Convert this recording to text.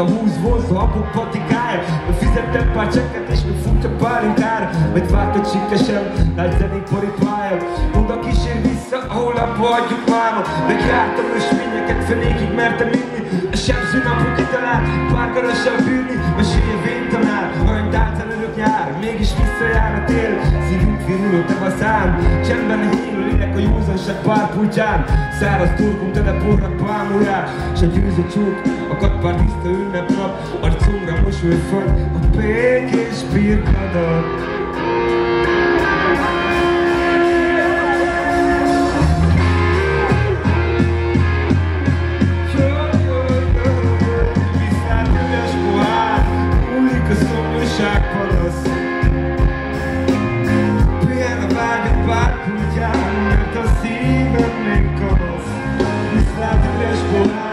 a húsz vonzó habok patikája Fizettem pár csekket és még futja pálinkára Majd várt a csikesem, nagy zenék borítvája Oda kísér vissza, ahol abba adjuk máma Megjártam ösvényeket, fenékig mertem inni. A sebző napon kitalált, pár garasal bűrni Mesélje véntanár, olyan dálcán örök nyár Mégis visszajár a tél, szívünk virulottam a Csendben hílő lélek a józanság párpultján Száraz turkum tele porrak bámulják S a győző csók, a katpár tiszta ünnepnap Arcomra mosoly fagy, a békés birkadat ciberlecos, mis lágrimas